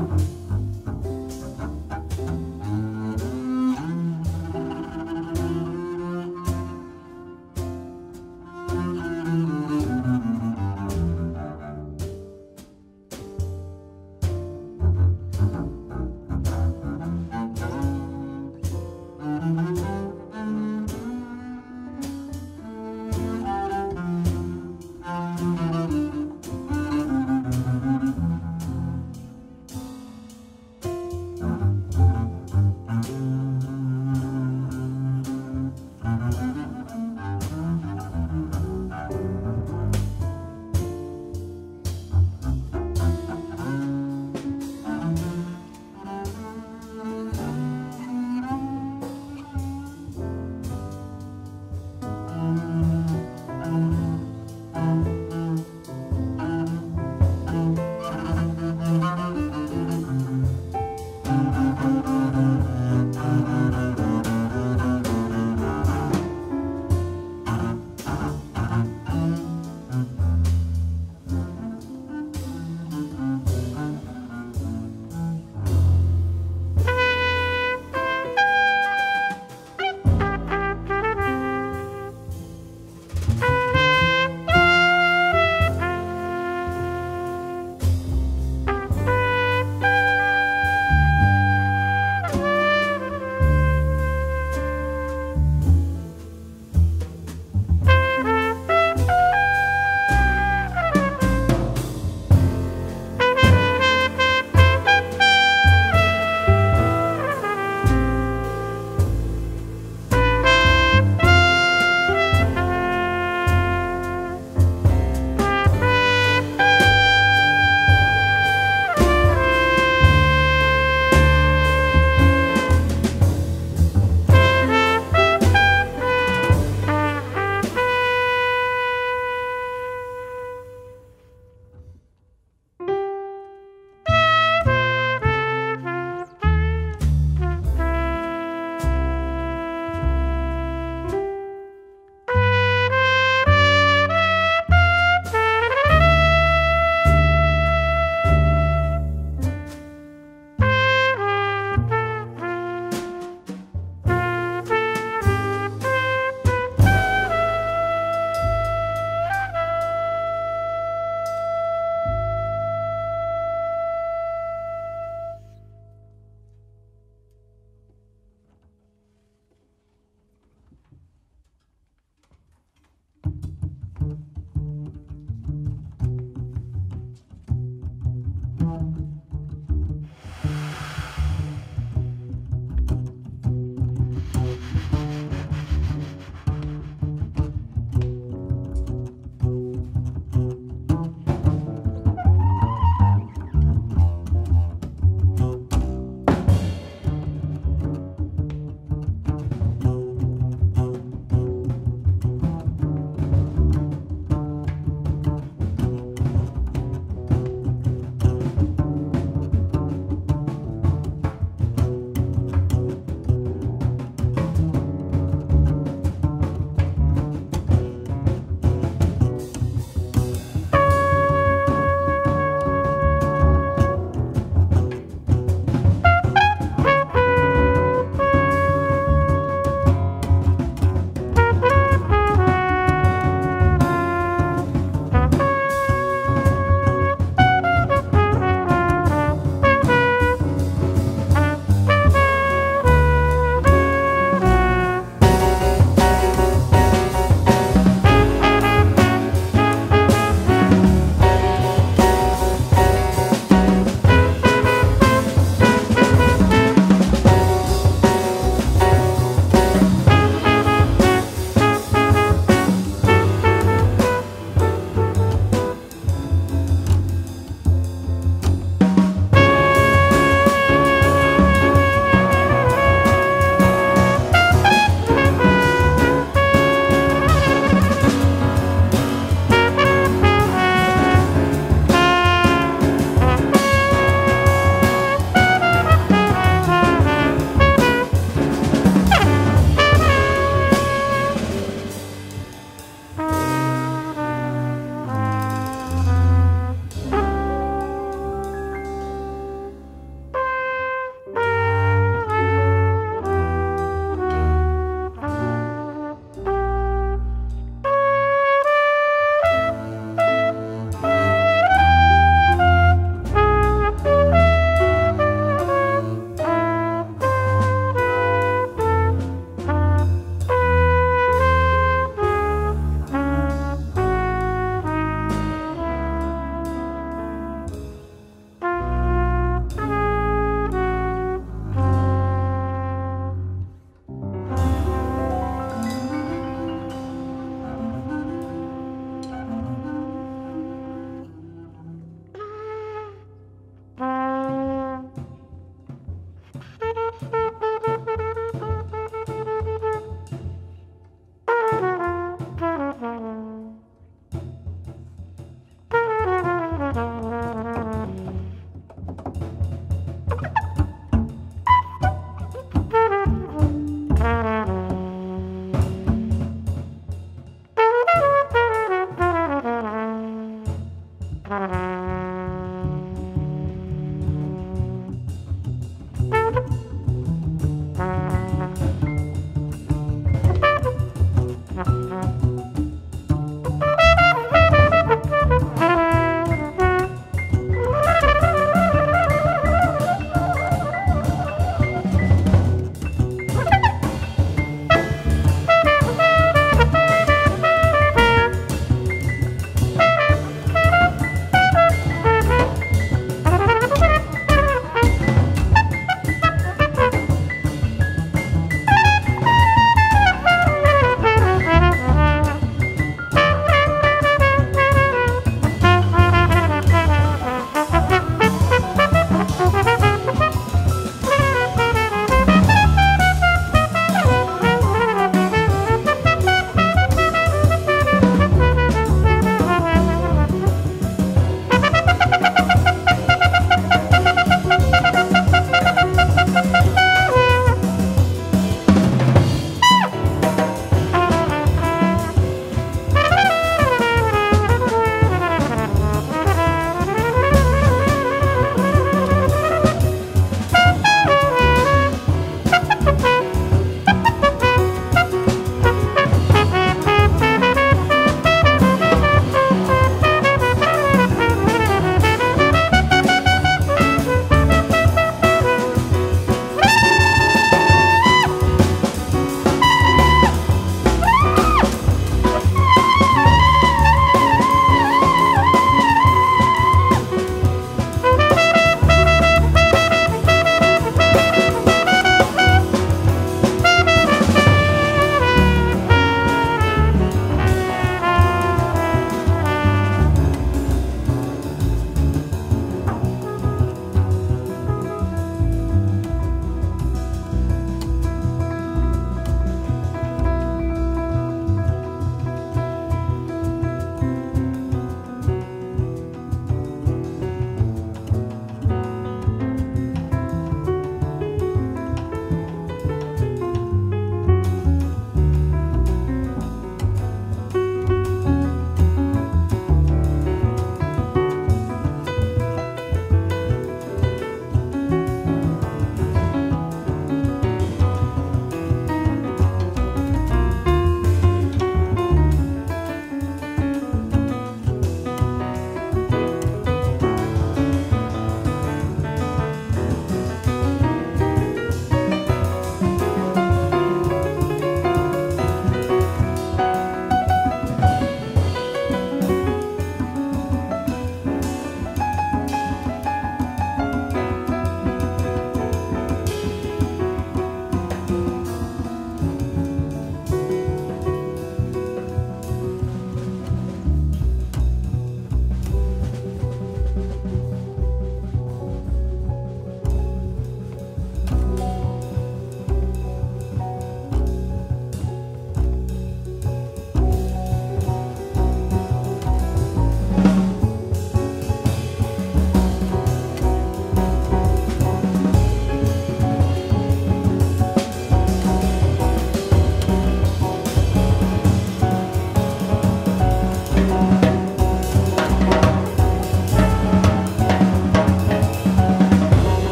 Bye.